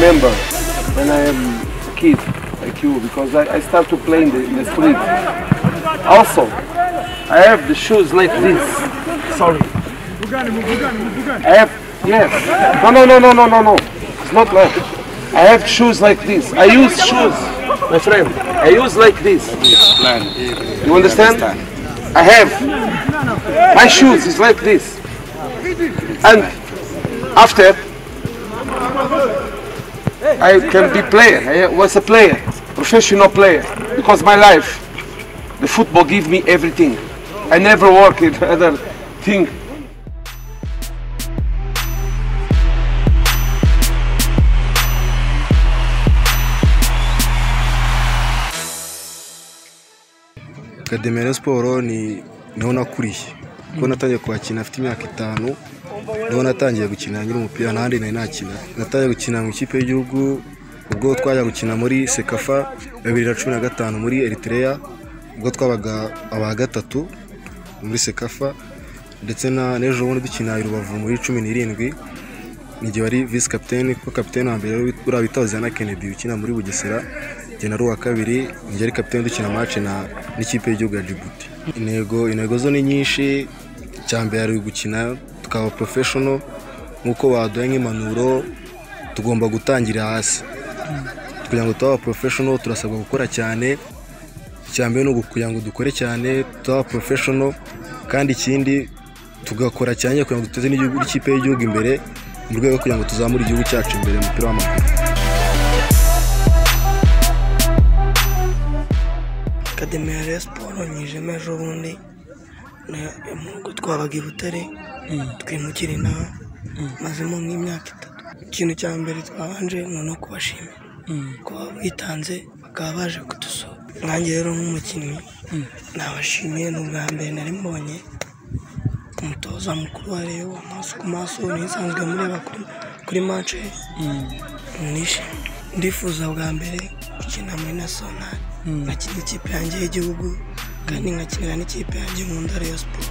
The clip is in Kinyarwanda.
remember when I am a kid like you because I, I start to play in the, in the street. Also, I have the shoes like this. Sorry. I have yes. No no no no no no no. It's not like. I have shoes like this. I use shoes, my friend. I use like this. You understand? I have. My shoes is like this. And after I can be player. I was a player, professional player, because my life, the football give me everything. I never work in other thing. akademi ya ni niho nakuriye kuko natangiye kuhakina afite imyaka itanu ni ho natangiye gukina nyiri umupira n'ahandi nari nakina. Natangiye gukina mu ikipe y'igihugu ubwo twajya gukina muri sekafa bibiri na cumi na gatanu muri eritrea ubwo twabaga aba gatatu muri sekafa ndetse na n'ejo bundi dukina i rubavu muri cumi n'irindwi n'igihe wari visi kapitene kuko kapitene wa mbere uriya bita Hozana Kennedy ukina muri bugesera njye nari uwa kabiri njye ari kapitene dukina na n'ikipe y'igihugu ya Djibouti. Intego zo ni nyinshi icya mbere ari gukina tukaba professional nk'uko baduha nk'impanuro tugomba gutangira hasi. Kugira ngo tuba professional turasabwa gukora cyane. Icya mbere ni ukugira ngo dukore cyane tuba professional kandi ikindi tugakora cyane kugira ngo duteze n'ikipe y'igihugu imbere mu rwego kugira ngo tuzamure igihugu cyacu imbere mu mupira w'amaguru. Akademi ya siporo nyijemo ejo bundi na- mu rugo twabaga i butare. Twimukira inaha mazemo nk'imyaka itatu. Ikintu cya mbere twabanje ni no kubashimira. Kuba bitanze bakaba baje kudusura nkanjye rero nk'umukinnyi nabashimiye ni ubwa mbere nari mbonye umutoza mukuru wa Rayon amaso ku maso nisanzwe mureba kuri, nishimye. Ndifuza bwa mbere gukina muri nasonari nkakina ikipe yanjye y'igihugu kandi nkakinira n'ikipe yanjye nkunda Rayon siporo